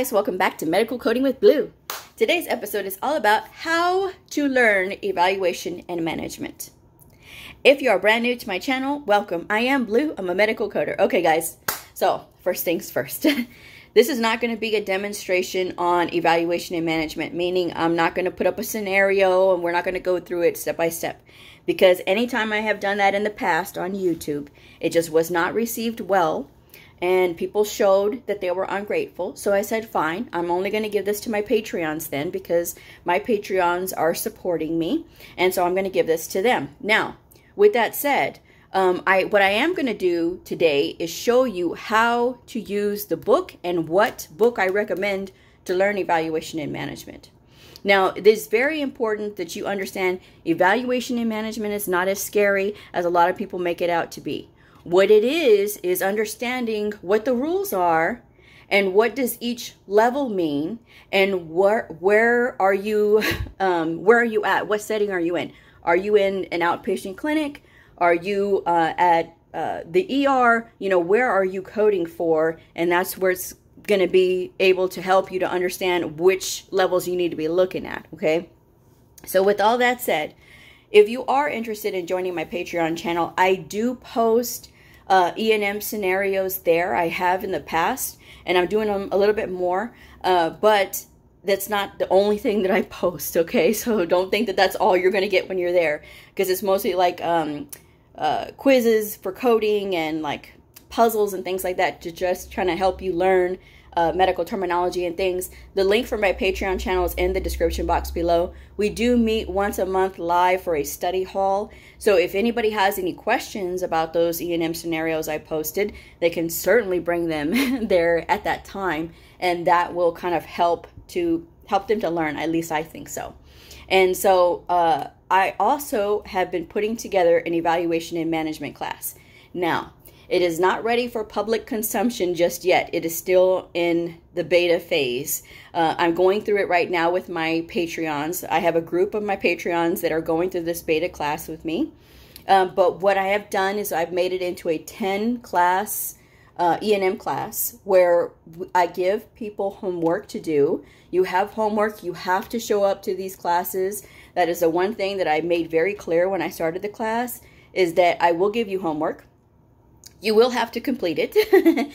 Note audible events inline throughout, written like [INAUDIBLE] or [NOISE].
guys, welcome back to Medical Coding with Bleu. Today's episode is all about how to learn evaluation and management. If you are brand new to my channel, welcome. I am Bleu, I'm a medical coder. Okay guys, so first things first. [LAUGHS] this is not going to be a demonstration on evaluation and management, meaning I'm not going to put up a scenario and we're not going to go through it step by step. Because anytime I have done that in the past on YouTube, it just was not received well and people showed that they were ungrateful. So I said, fine, I'm only going to give this to my Patreons then because my Patreons are supporting me. And so I'm going to give this to them. Now, with that said, um, I what I am going to do today is show you how to use the book and what book I recommend to learn evaluation and management. Now, it is very important that you understand evaluation and management is not as scary as a lot of people make it out to be. What it is, is understanding what the rules are and what does each level mean and where where are you [LAUGHS] um, where are you at? What setting are you in? Are you in an outpatient clinic? Are you uh, at uh, the er you know where are you coding for? And that's where it's going to be able to help you to understand which levels you need to be looking at okay? So with all that said if you are interested in joining my Patreon channel, I do post uh, E&M scenarios there. I have in the past, and I'm doing them a little bit more. Uh, but that's not the only thing that I [LAUGHS] post, okay? So don't think that that's all you're going to get when you're there, because it's mostly like um, uh, quizzes for coding and like puzzles and things like that to just trying to help you learn uh, medical terminology and things. The link for my Patreon channel is in the description box below. We do meet once a month live for a study hall. So if anybody has any questions about those E&M scenarios I posted, they can certainly bring them [LAUGHS] there at that time. And that will kind of help to help them to learn. At least I think so. And so uh, I also have been putting together an evaluation and management class. Now, it is not ready for public consumption just yet. It is still in the beta phase. Uh, I'm going through it right now with my Patreons. I have a group of my Patreons that are going through this beta class with me. Um, but what I have done is I've made it into a 10 class uh, E&M class where I give people homework to do. You have homework. You have to show up to these classes. That is the one thing that I made very clear when I started the class is that I will give you homework you will have to complete it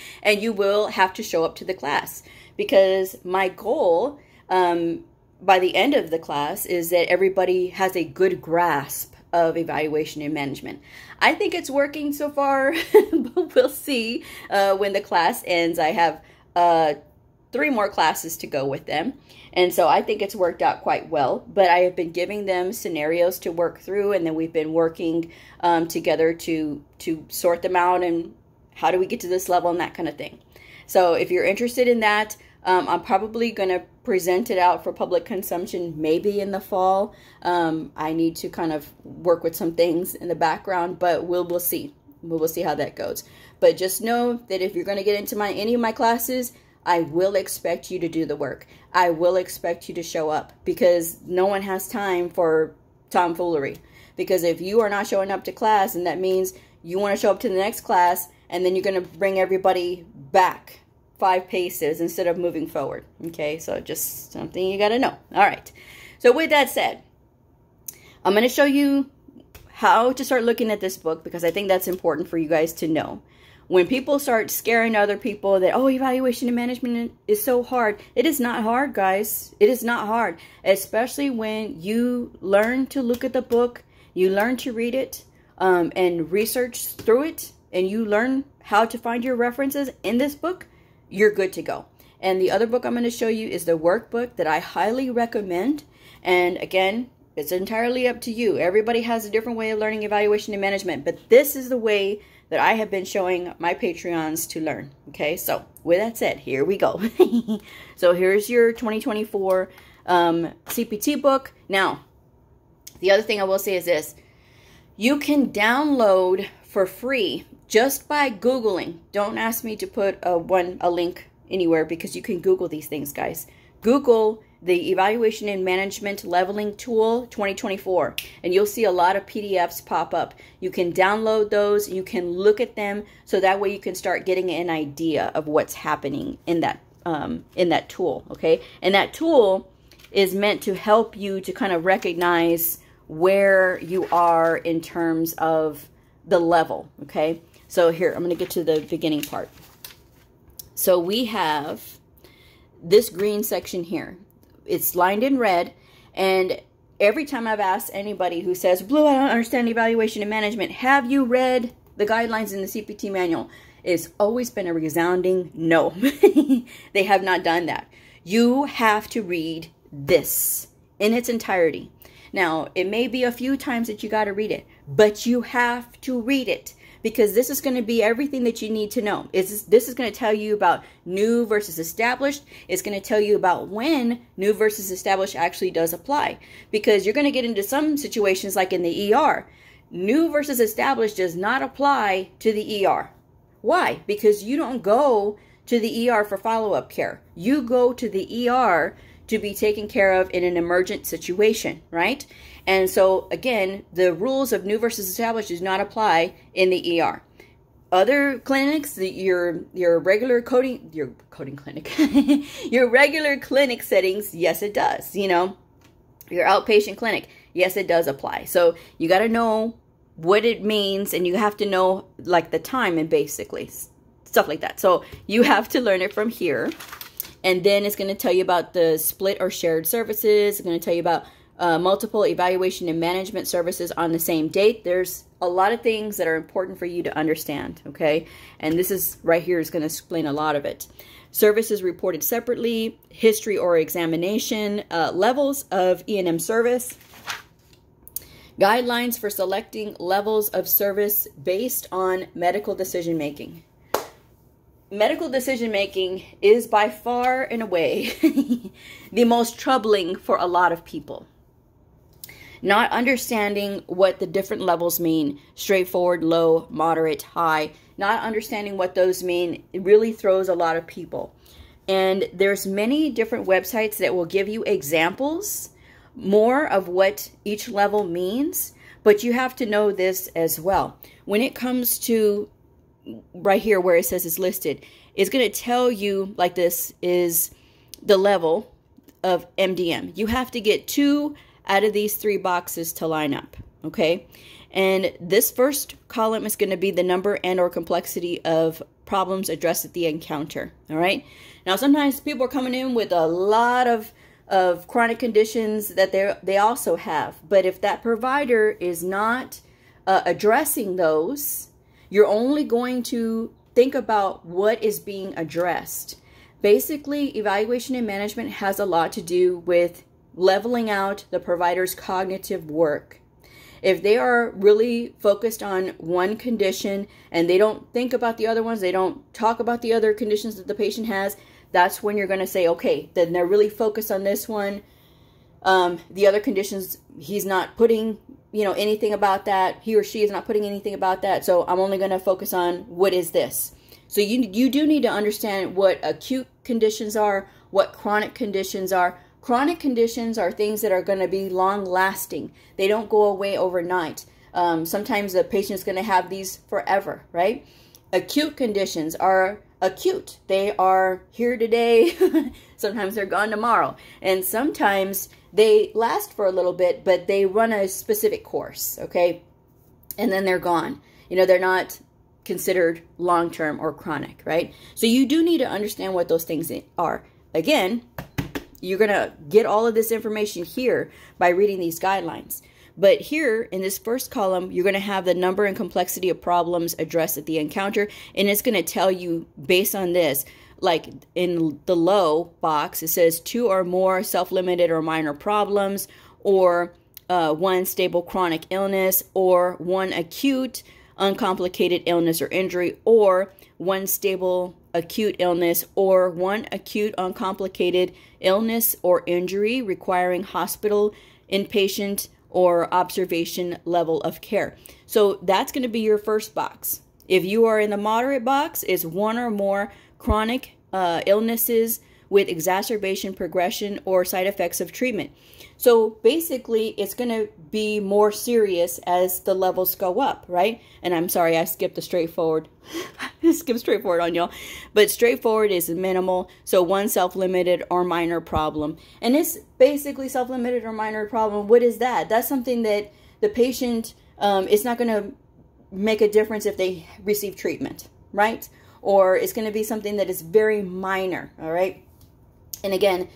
[LAUGHS] and you will have to show up to the class because my goal um, by the end of the class is that everybody has a good grasp of evaluation and management. I think it's working so far, [LAUGHS] but we'll see uh, when the class ends. I have uh, three more classes to go with them. And so I think it's worked out quite well. But I have been giving them scenarios to work through, and then we've been working um, together to to sort them out and how do we get to this level and that kind of thing. So if you're interested in that, um, I'm probably going to present it out for public consumption maybe in the fall. Um, I need to kind of work with some things in the background, but we'll we'll see. We'll, we'll see how that goes. But just know that if you're going to get into my any of my classes, I will expect you to do the work. I will expect you to show up because no one has time for tomfoolery. Because if you are not showing up to class, and that means you want to show up to the next class, and then you're going to bring everybody back five paces instead of moving forward. Okay, so just something you got to know. All right. So with that said, I'm going to show you how to start looking at this book because I think that's important for you guys to know when people start scaring other people that oh evaluation and management is so hard. It is not hard guys. It is not hard especially when you learn to look at the book you learn to read it um, and research through it and you learn how to find your references in this book you're good to go. And the other book i'm going to show you is the workbook that i highly recommend. And again it's entirely up to you. Everybody has a different way of learning evaluation and management but this is the way that I have been showing my Patreons to learn. Okay, so with that said, here we go. [LAUGHS] so here's your 2024 um, CPT book. Now, the other thing I will say is this. You can download for free just by Googling. Don't ask me to put a, one, a link anywhere because you can Google these things, guys. Google the Evaluation and Management Leveling Tool 2024. And you'll see a lot of PDFs pop up. You can download those, you can look at them, so that way you can start getting an idea of what's happening in that um, in that tool. Okay, and that tool is meant to help you to kind of recognize where you are in terms of the level. Okay, so here I'm going to get to the beginning part. So we have this green section here. It's lined in red, and every time I've asked anybody who says, Bleu, I don't understand evaluation and management, have you read the guidelines in the CPT manual? It's always been a resounding no. [LAUGHS] they have not done that. You have to read this in its entirety. Now, it may be a few times that you got to read it, but you have to read it because this is going to be everything that you need to know. Is this is going to tell you about new versus established. It's going to tell you about when new versus established actually does apply because you're going to get into some situations like in the ER. New versus established does not apply to the ER. Why? Because you don't go to the ER for follow-up care. You go to the ER to be taken care of in an emergent situation, right? And so, again, the rules of new versus established does not apply in the ER. Other clinics, your your regular coding, your coding clinic, [LAUGHS] your regular clinic settings, yes, it does. You know, your outpatient clinic, yes, it does apply. So you got to know what it means, and you have to know like the time and basically stuff like that. So you have to learn it from here. And then it's going to tell you about the split or shared services. It's going to tell you about uh, multiple evaluation and management services on the same date. There's a lot of things that are important for you to understand, okay? And this is right here is going to explain a lot of it. Services reported separately, history or examination, uh, levels of E&M service, guidelines for selecting levels of service based on medical decision making medical decision making is by far and away [LAUGHS] the most troubling for a lot of people. Not understanding what the different levels mean straightforward, low, moderate, high not understanding what those mean really throws a lot of people. And there's many different websites that will give you examples more of what each level means, but you have to know this as well. When it comes to right here where it says it's listed it's going to tell you like this is the level of MDM. You have to get two out of these three boxes to line up, okay? And this first column is going to be the number and or complexity of problems addressed at the encounter, all right? Now, sometimes people are coming in with a lot of of chronic conditions that they they also have, but if that provider is not uh, addressing those, you're only going to think about what is being addressed. Basically, evaluation and management has a lot to do with leveling out the provider's cognitive work. If they are really focused on one condition and they don't think about the other ones, they don't talk about the other conditions that the patient has, that's when you're going to say, okay, then they're really focused on this one. Um, the other conditions, he's not putting you know anything about that he or she is not putting anything about that so i'm only going to focus on what is this. So you you do need to understand what acute conditions are what chronic conditions are. Chronic conditions are things that are going to be long lasting they don't go away overnight. Um, sometimes the patient is going to have these forever right? Acute conditions are acute they are here today [LAUGHS] sometimes they're gone tomorrow and sometimes they last for a little bit, but they run a specific course, okay? And then they're gone. You know, they're not considered long term or chronic, right? So you do need to understand what those things are. Again, you're going to get all of this information here by reading these guidelines. But here in this first column, you're going to have the number and complexity of problems addressed at the encounter, and it's going to tell you based on this like in the low box, it says two or more self limited or minor problems, or uh, one stable chronic illness, or one acute uncomplicated illness or injury, or one stable acute illness, or one acute uncomplicated illness or injury requiring hospital, inpatient, or observation level of care. So that's going to be your first box. If you are in the moderate box, it's one or more chronic uh, illnesses with exacerbation, progression, or side effects of treatment. So basically, it's going to be more serious as the levels go up, right? And I'm sorry, I skipped the straightforward. [LAUGHS] skip straightforward on y'all. But straightforward is minimal. So one self-limited or minor problem. And it's basically self-limited or minor problem. What is that? That's something that the patient, um, it's not going to make a difference if they receive treatment, right? Or it's going to be something that is very minor, all right? And again,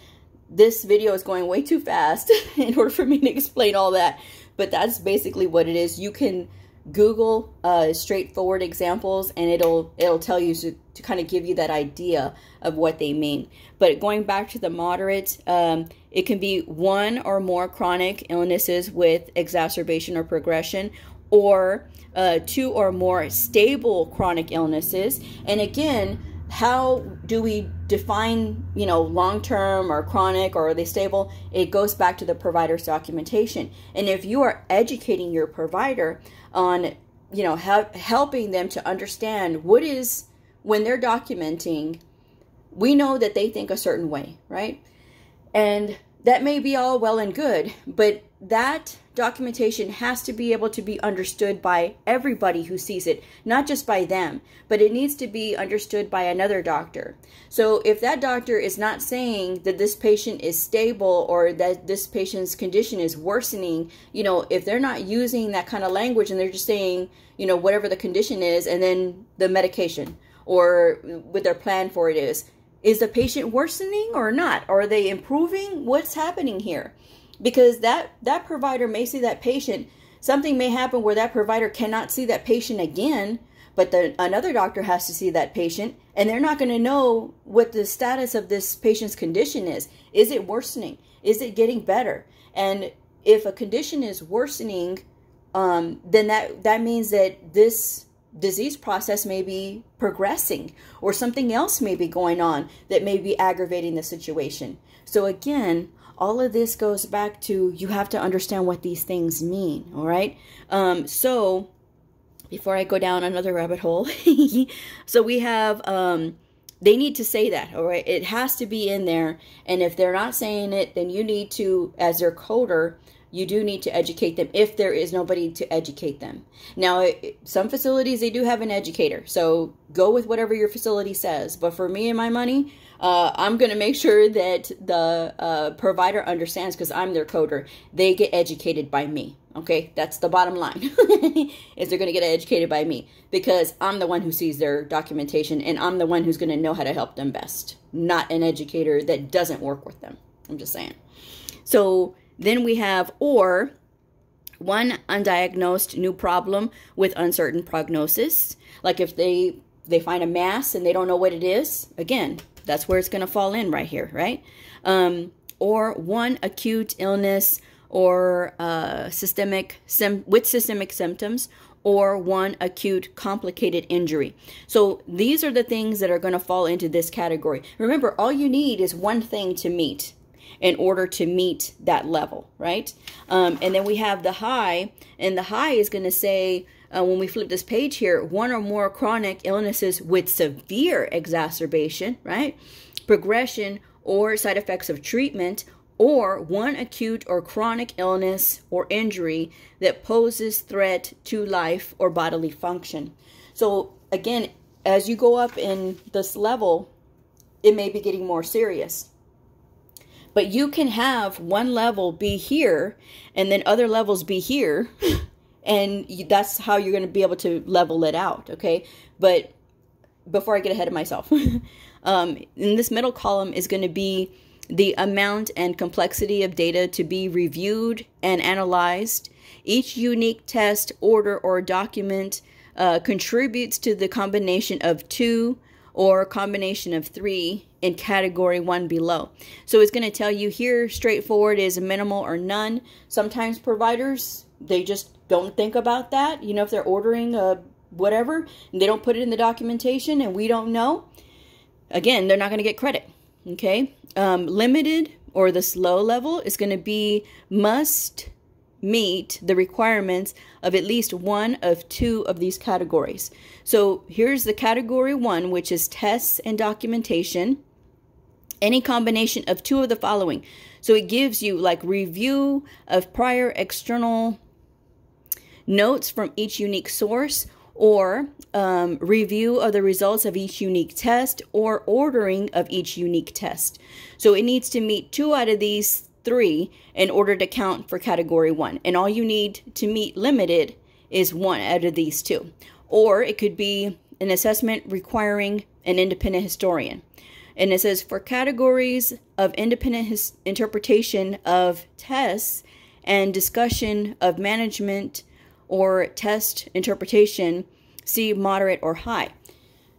this video is going way too fast [LAUGHS] in order for me to explain all that. But that's basically what it is. You can Google uh, straightforward examples and it'll it'll tell you to, to kind of give you that idea of what they mean. But going back to the moderate, um, it can be one or more chronic illnesses with exacerbation or progression, or uh, two or more stable chronic illnesses. And again, how do we define, you know, long term or chronic or are they stable? It goes back to the provider's documentation. And if you are educating your provider on, you know, helping them to understand what is when they're documenting, we know that they think a certain way, right? And that may be all well and good, but that documentation has to be able to be understood by everybody who sees it, not just by them, but it needs to be understood by another doctor. So if that doctor is not saying that this patient is stable or that this patient's condition is worsening, you know, if they're not using that kind of language and they're just saying, you know, whatever the condition is and then the medication or what their plan for it is, is the patient worsening or not? Are they improving? What's happening here? Because that that provider may see that patient. Something may happen where that provider cannot see that patient again but the, another doctor has to see that patient and they're not going to know what the status of this patient's condition is. Is it worsening? Is it getting better? And if a condition is worsening um, then that that means that this disease process may be progressing or something else may be going on that may be aggravating the situation. So again all of this goes back to you have to understand what these things mean, all right? Um, so before I go down another rabbit hole, [LAUGHS] so we have, um, they need to say that, all right? It has to be in there. And if they're not saying it, then you need to, as their coder, you do need to educate them if there is nobody to educate them. Now, some facilities, they do have an educator. So go with whatever your facility says. But for me and my money, uh, I'm going to make sure that the uh, provider understands because I'm their coder. They get educated by me. Okay, that's the bottom line. [LAUGHS] is they're going to get educated by me because I'm the one who sees their documentation and I'm the one who's going to know how to help them best, not an educator that doesn't work with them. I'm just saying. So then we have or one undiagnosed new problem with uncertain prognosis. Like if they they find a mass and they don't know what it is, again, that's where it's going to fall in right here, right? Um, or one acute illness or uh, systemic with systemic symptoms or one acute complicated injury. So these are the things that are going to fall into this category. Remember, all you need is one thing to meet in order to meet that level, right? Um, and then we have the high, and the high is going to say, uh, when we flip this page here, one or more chronic illnesses with severe exacerbation, right? Progression or side effects of treatment, or one acute or chronic illness or injury that poses threat to life or bodily function. So again, as you go up in this level, it may be getting more serious. But you can have one level be here and then other levels be here [LAUGHS] and that's how you're going to be able to level it out okay but before i get ahead of myself [LAUGHS] um, in this middle column is going to be the amount and complexity of data to be reviewed and analyzed each unique test order or document uh, contributes to the combination of two or combination of three in category one below. So it's going to tell you here straightforward is minimal or none. Sometimes providers, they just don't think about that. You know, if they're ordering a whatever and they don't put it in the documentation and we don't know, again, they're not going to get credit. Okay. Um, limited or the slow level is going to be must meet the requirements of at least one of two of these categories. So here's the category one, which is tests and documentation. Any combination of two of the following. So it gives you like review of prior external notes from each unique source or um, review of the results of each unique test or ordering of each unique test. So it needs to meet two out of these three in order to count for category one. And all you need to meet limited is one out of these two. Or it could be an assessment requiring an independent historian. And it says for categories of independent interpretation of tests and discussion of management or test interpretation, see moderate or high.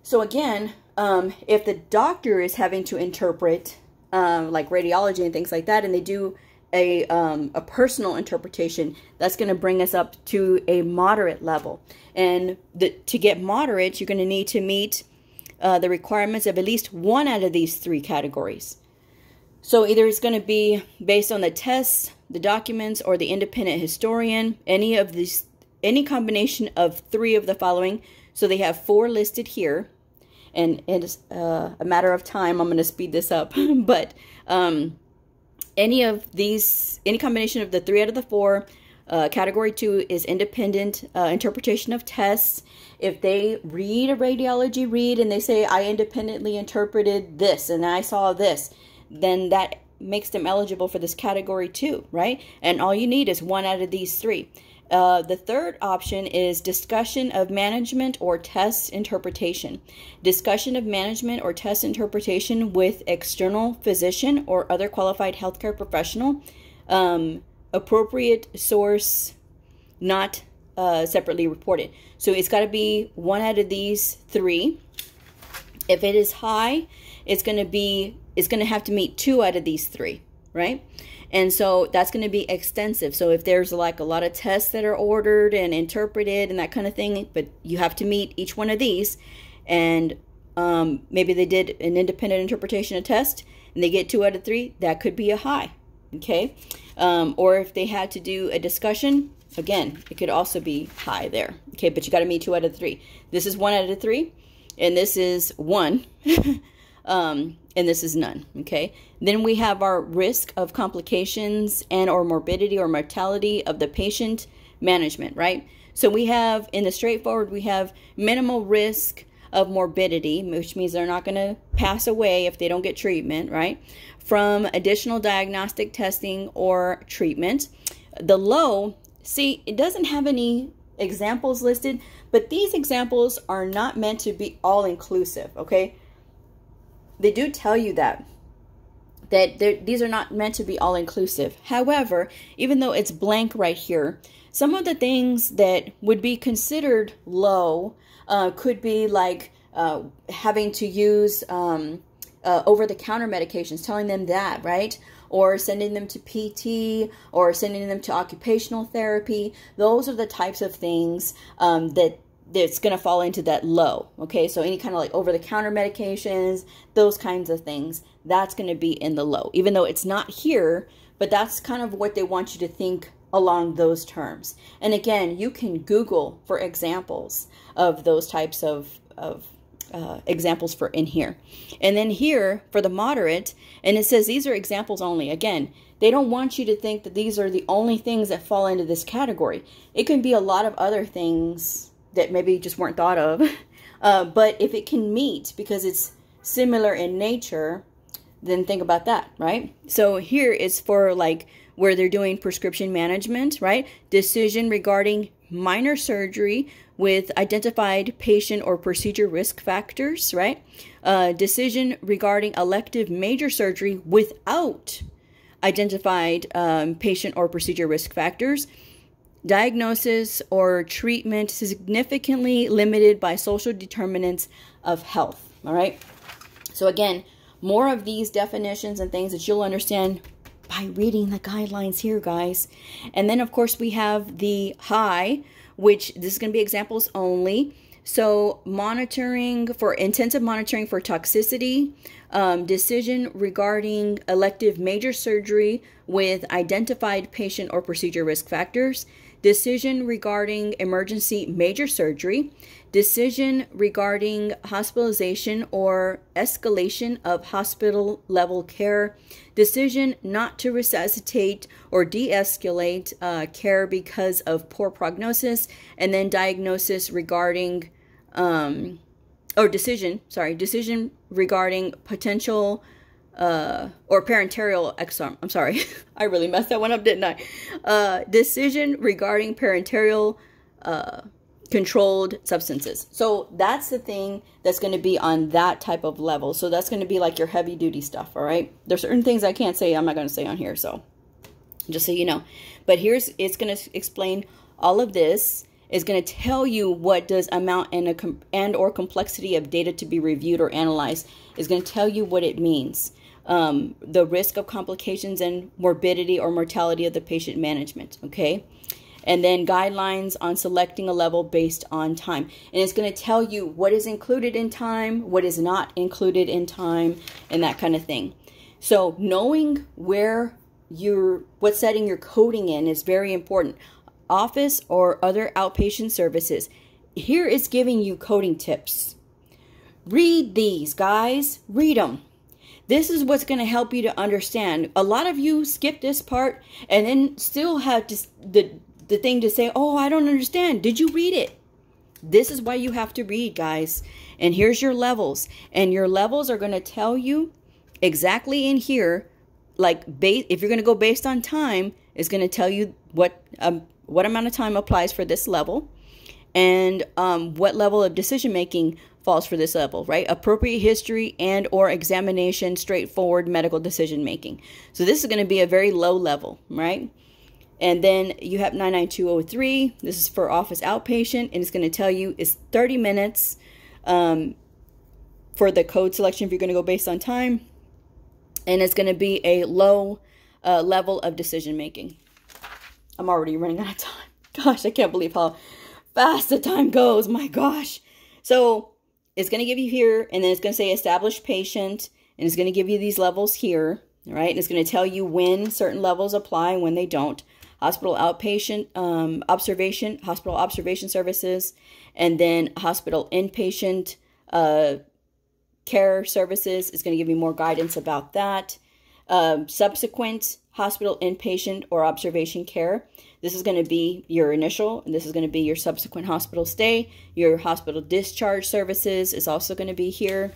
So again, um, if the doctor is having to interpret um, like radiology and things like that, and they do a, um, a personal interpretation, that's going to bring us up to a moderate level. And the, to get moderate, you're going to need to meet uh, the requirements of at least one out of these three categories. So either it's going to be based on the tests, the documents, or the independent historian, any of these any combination of three of the following. So they have four listed here. And it's uh, a matter of time. I'm going to speed this up. [LAUGHS] but um, any of these, any combination of the three out of the four, uh, category two is independent uh, interpretation of tests. If they read a radiology read and they say, I independently interpreted this and I saw this, then that makes them eligible for this category two, right? And all you need is one out of these three. Uh, the third option is discussion of management or test interpretation. Discussion of management or test interpretation with external physician or other qualified healthcare professional. Um, appropriate source not uh, separately reported. So it's got to be one out of these three. If it is high, it's going to be it's going to have to meet two out of these three, right? And so that's going to be extensive. So if there's like a lot of tests that are ordered and interpreted and that kind of thing, but you have to meet each one of these, and um, maybe they did an independent interpretation of test and they get two out of three, that could be a high. Okay. Um, or if they had to do a discussion, again, it could also be high there. Okay. But you got to meet two out of three. This is one out of three, and this is one. [LAUGHS] um, and this is none, okay? Then we have our risk of complications and or morbidity or mortality of the patient management, right? So we have, in the straightforward, we have minimal risk of morbidity, which means they're not going to pass away if they don't get treatment, right? From additional diagnostic testing or treatment. The low, see, it doesn't have any examples listed, but these examples are not meant to be all inclusive, okay? They do tell you that that these are not meant to be all inclusive. However, even though it's blank right here, some of the things that would be considered low uh, could be like uh, having to use um, uh, over the counter medications, telling them that, right? Or sending them to PT or sending them to occupational therapy. Those are the types of things um, that that's going to fall into that low. Okay, so any kind of like over the counter medications, those kinds of things, that's going to be in the low, even though it's not here, but that's kind of what they want you to think along those terms. And again, you can Google for examples of those types of, of uh, examples for in here. And then here for the moderate, and it says these are examples only. Again, they don't want you to think that these are the only things that fall into this category. It can be a lot of other things that maybe just weren't thought of. [LAUGHS] Uh, but if it can meet because it's similar in nature, then think about that, right? So here is for like where they're doing prescription management, right? Decision regarding minor surgery with identified patient or procedure risk factors, right? Uh, decision regarding elective major surgery without identified um, patient or procedure risk factors diagnosis or treatment significantly limited by social determinants of health. All right. So, again, more of these definitions and things that you'll understand by reading the guidelines here, guys. And then, of course, we have the high, which this is going to be examples only. So, monitoring for intensive monitoring for toxicity, um, decision regarding elective major surgery with identified patient or procedure risk factors, decision regarding emergency major surgery, decision regarding hospitalization or escalation of hospital level care, decision not to resuscitate or de escalate uh, care because of poor prognosis, and then diagnosis regarding, um, or decision, sorry, decision regarding potential. Uh, or parenteral exome. I'm sorry, [LAUGHS] I really messed that one up, didn't I? Uh, decision regarding parenteral uh, controlled substances. So that's the thing that's going to be on that type of level. So that's going to be like your heavy duty stuff, all right? There's certain things I can't say, I'm not going to say on here, so just so you know. But here's it's going to explain all of this is going to tell you what does amount and a and or complexity of data to be reviewed or analyzed is going to tell you what it means. Um, the risk of complications and morbidity or mortality of the patient management, okay? and then guidelines on selecting a level based on time. And it's going to tell you what is included in time, what is not included in time, and that kind of thing. So knowing where you're, what setting you're coding in is very important. Office or other outpatient services. Here is giving you coding tips. Read these, guys. Read them. This is what's going to help you to understand. A lot of you skip this part and then still have just the the thing to say, oh, I don't understand. Did you read it? This is why you have to read, guys. And here's your levels. And your levels are going to tell you exactly in here, like if you're going to go based on time, it's going to tell you what um, what amount of time applies for this level and um, what level of decision making falls for this level right appropriate history and or examination straightforward medical decision making so this is going to be a very low level right and then you have 99203. This is for office outpatient, and it's going to tell you it's 30 minutes um, for the code selection if you're going to go based on time. And it's going to be a low uh, level of decision making. I'm already running out of time. [LAUGHS] Gosh, I can't believe how fast the time goes. My gosh. So it's going to give you here, and then it's going to say established patient, and it's going to give you these levels here, right? And it's going to tell you when certain levels apply and when they don't hospital outpatient um, observation, hospital observation services, and then hospital inpatient uh, care services is going to give you more guidance about that. Um, subsequent hospital inpatient or observation care. This is going to be your initial, and this is going to be your subsequent hospital stay. Your hospital discharge services is also going to be here.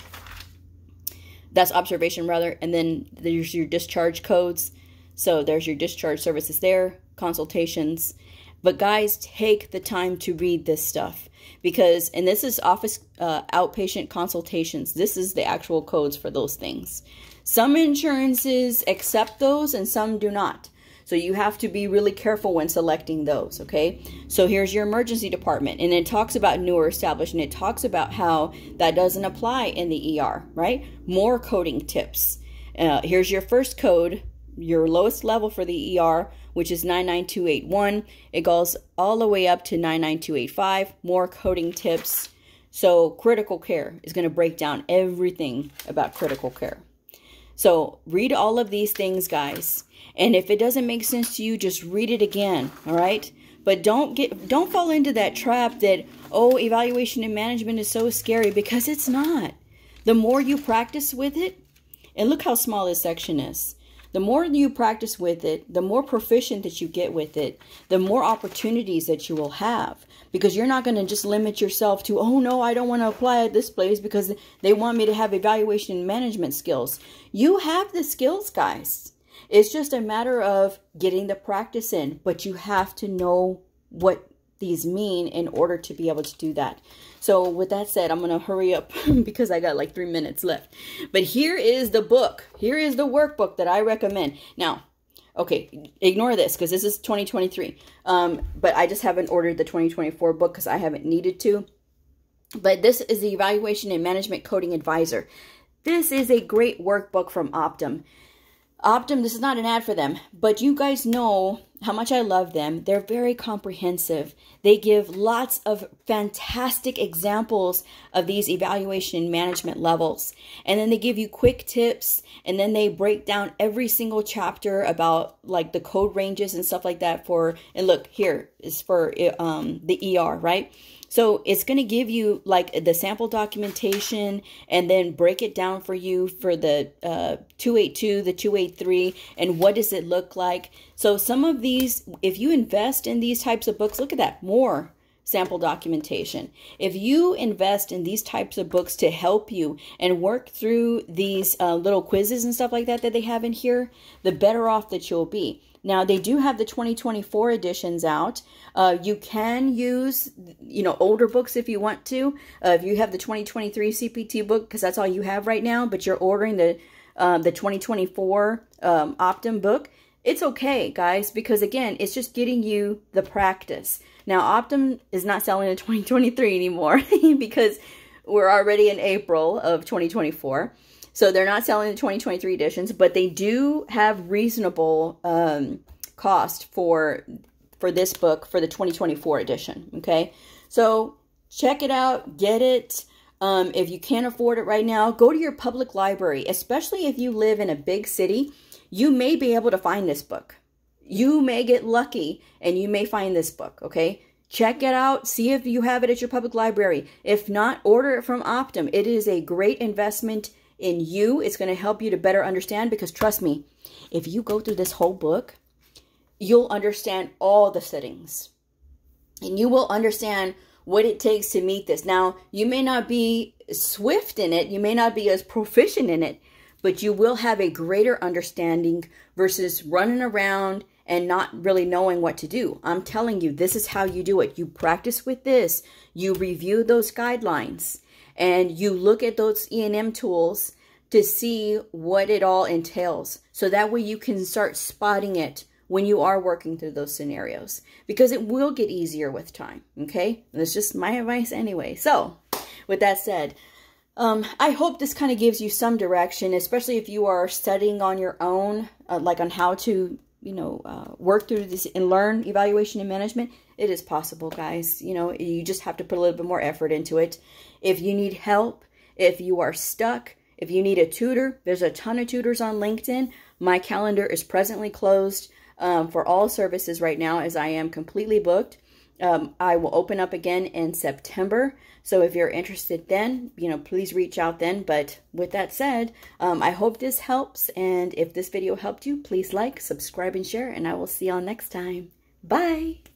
That's observation rather, and then there's your discharge codes. So there's your discharge services there consultations. But guys, take the time to read this stuff because, and this is office uh, outpatient consultations. This is the actual codes for those things. Some insurances accept those and some do not. So you have to be really careful when selecting those, okay? So here's your emergency department, and it talks about newer established, and it talks about how that doesn't apply in the ER, right? More coding tips. Uh, here's your first code, your lowest level for the ER, which is 99281. It goes all the way up to 99285. More coding tips. So critical care is going to break down everything about critical care. So read all of these things, guys. And if it doesn't make sense to you, just read it again, all right? But don't get don't fall into that trap that oh, evaluation and management is so scary because it's not. The more you practice with it, and look how small this section is. The more you practice with it, the more proficient that you get with it, the more opportunities that you will have. Because you're not going to just limit yourself to, oh no, I don't want to apply at this place because they want me to have evaluation and management skills. You have the skills, guys. It's just a matter of getting the practice in, but you have to know what these mean in order to be able to do that. So with that said, I'm going to hurry up [LAUGHS] because I got like three minutes left. But here is the book. Here is the workbook that I recommend. Now, okay, ignore this because this is 2023. Um, but I just haven't ordered the 2024 book because I haven't needed to. But this is the Evaluation and Management Coding Advisor. This is a great workbook from Optum. Optum, this is not an ad for them, but you guys know how much I love them. They're very comprehensive. They give lots of fantastic examples of these evaluation management levels. And then they give you quick tips and then they break down every single chapter about like the code ranges and stuff like that for and look here is for um the ER, right? So it's going to give you like the sample documentation and then break it down for you for the uh, 282, the 283, and what does it look like. So some of these, if you invest in these types of books, look at that, more sample documentation. If you invest in these types of books to help you and work through these uh, little quizzes and stuff like that that they have in here, the better off that you'll be. Now they do have the 2024 editions out. Uh, you can use, you know, older books if you want to. Uh, if you have the 2023 CPT book, because that's all you have right now, but you're ordering the um, the 2024 um, Optum book, it's okay, guys, because again, it's just getting you the practice. Now, Optum is not selling in 2023 anymore [LAUGHS] because we're already in April of 2024. So they're not selling the 2023 editions, but they do have reasonable um, cost for for this book for the 2024 edition. Okay, so check it out, get it. Um, if you can't afford it right now, go to your public library, especially if you live in a big city. You may be able to find this book. You may get lucky and you may find this book. Okay, check it out see if you have it at your public library if not order it from optum it is a great investment in you. It's going to help you to better understand because trust me, if you go through this whole book, you'll understand all the settings and you will understand what it takes to meet this. Now, you may not be swift in it, you may not be as proficient in it, but you will have a greater understanding versus running around and not really knowing what to do. I'm telling you, this is how you do it. You practice with this, you review those guidelines, and you look at those E&M tools to see what it all entails. So that way you can start spotting it when you are working through those scenarios because it will get easier with time. Okay. And that's just my advice anyway. So with that said, um, I hope this kind of gives you some direction, especially if you are studying on your own, uh, like on how to, you know, uh, work through this and learn evaluation and management. It is possible, guys. You know, you just have to put a little bit more effort into it. If you need help, if you are stuck, if you need a tutor, there's a ton of tutors on LinkedIn. My calendar is presently closed um, for all services right now as I am completely booked. Um, I will open up again in September. So if you're interested then, you know, please reach out then. But with that said, um, I hope this helps. And if this video helped you, please like, subscribe, and share. And I will see y'all next time. Bye.